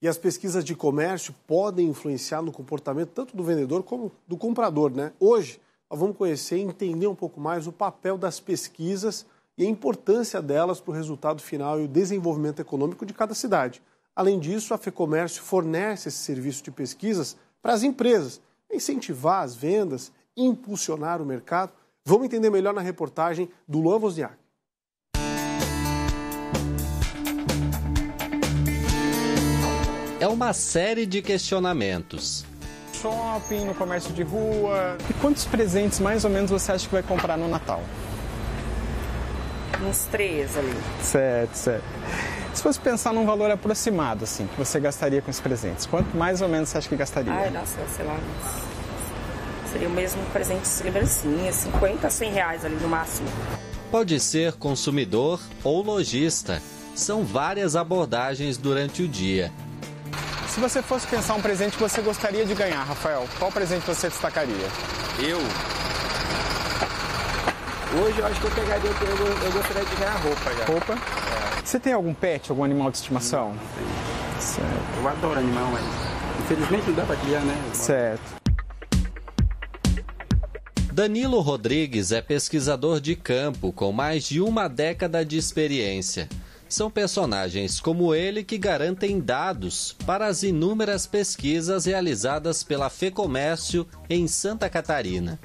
E as pesquisas de comércio podem influenciar no comportamento tanto do vendedor como do comprador, né? Hoje, nós vamos conhecer e entender um pouco mais o papel das pesquisas e a importância delas para o resultado final e o desenvolvimento econômico de cada cidade. Além disso, a FEComércio fornece esse serviço de pesquisas para as empresas, incentivar as vendas, impulsionar o mercado. Vamos entender melhor na reportagem do Luan Wozniak. É uma série de questionamentos shopping, no comércio de rua. E quantos presentes mais ou menos você acha que vai comprar no Natal? Uns três ali. Certo, certo. Se fosse pensar num valor aproximado, assim, que você gastaria com os presentes, quanto mais ou menos você acha que gastaria? Ai, nossa, sei lá. Seria o mesmo presente de lembrancinha, 50 a 100 reais ali no máximo. Pode ser consumidor ou lojista. São várias abordagens durante o dia. Se você fosse pensar um presente que você gostaria de ganhar, Rafael, qual presente você destacaria? Eu? Hoje eu acho que eu pegaria, eu, eu gostaria de ganhar roupa já. Roupa? É. Você tem algum pet, algum animal de estimação? Não, certo. Eu adoro animal, mas infelizmente não dá para criar, né? Certo. Danilo Rodrigues é pesquisador de campo com mais de uma década de experiência. São personagens como ele que garantem dados para as inúmeras pesquisas realizadas pela FEComércio em Santa Catarina.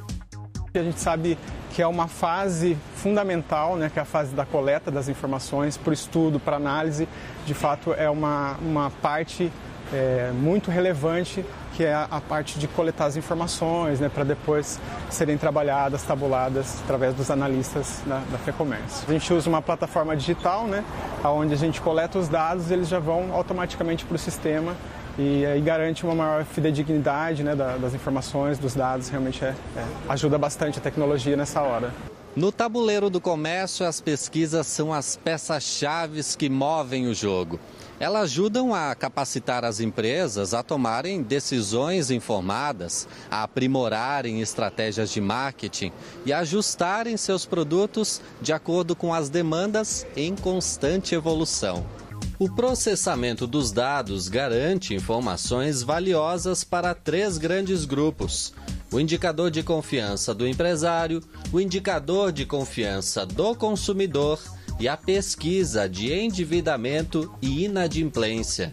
A gente sabe que é uma fase fundamental, né, que é a fase da coleta das informações para o estudo, para análise. De fato, é uma, uma parte é, muito relevante que é a parte de coletar as informações, né, para depois serem trabalhadas, tabuladas através dos analistas da, da FEComércio. A gente usa uma plataforma digital, né, onde a gente coleta os dados e eles já vão automaticamente para o sistema e aí garante uma maior fidedignidade né, das informações, dos dados, realmente é, é, ajuda bastante a tecnologia nessa hora. No tabuleiro do comércio, as pesquisas são as peças-chave que movem o jogo. Elas ajudam a capacitar as empresas a tomarem decisões informadas, a aprimorarem estratégias de marketing e ajustarem seus produtos de acordo com as demandas em constante evolução. O processamento dos dados garante informações valiosas para três grandes grupos: o indicador de confiança do empresário, o indicador de confiança do consumidor e a pesquisa de endividamento e inadimplência.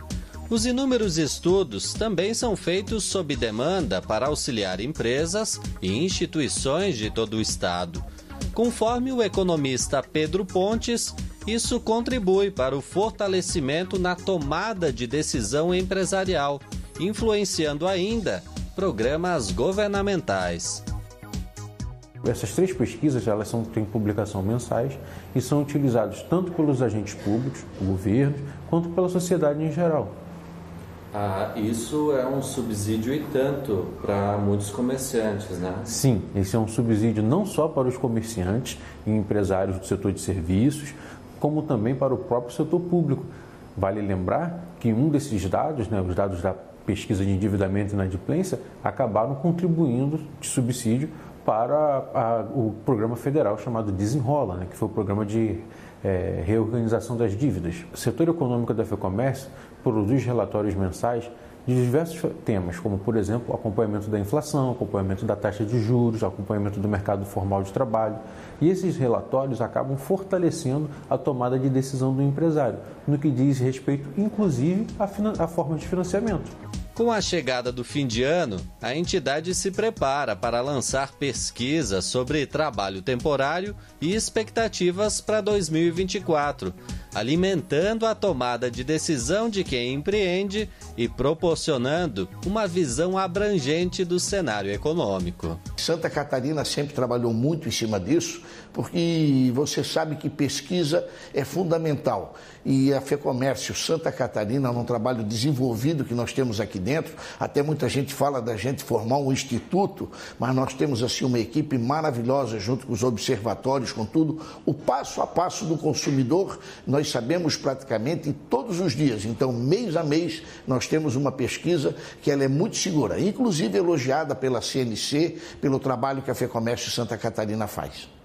Os inúmeros estudos também são feitos sob demanda para auxiliar empresas e instituições de todo o Estado. Conforme o economista Pedro Pontes, isso contribui para o fortalecimento na tomada de decisão empresarial, influenciando ainda programas governamentais. Essas três pesquisas elas são, têm publicação mensais e são utilizadas tanto pelos agentes públicos, governos, quanto pela sociedade em geral. Ah, isso é um subsídio e tanto para muitos comerciantes, né? Sim, esse é um subsídio não só para os comerciantes e empresários do setor de serviços, como também para o próprio setor público. Vale lembrar que um desses dados, né, os dados da pesquisa de endividamento e inadimplência, acabaram contribuindo de subsídio para a, o programa federal chamado Desenrola, né, que foi o programa de é, reorganização das dívidas. O setor econômico da FEComércio produz relatórios mensais de diversos temas, como, por exemplo, acompanhamento da inflação, acompanhamento da taxa de juros, acompanhamento do mercado formal de trabalho. E esses relatórios acabam fortalecendo a tomada de decisão do empresário, no que diz respeito, inclusive, à, forma de financiamento. Com a chegada do fim de ano, a entidade se prepara para lançar pesquisas sobre trabalho temporário e expectativas para 2024, alimentando a tomada de decisão de quem empreende e proporcionando uma visão abrangente do cenário econômico. Santa Catarina sempre trabalhou muito em cima disso, porque você sabe que pesquisa é fundamental. E a FEComércio Santa Catarina, num trabalho desenvolvido que nós temos aqui dentro, até muita gente fala da gente formar um instituto, mas nós temos assim uma equipe maravilhosa junto com os observatórios, com tudo, o passo a passo do consumidor, nós sabemos praticamente todos os dias. Então, mês a mês, nós temos uma pesquisa que ela é muito segura, inclusive elogiada pela CNC, pelo trabalho que a FEComércio Santa Catarina faz.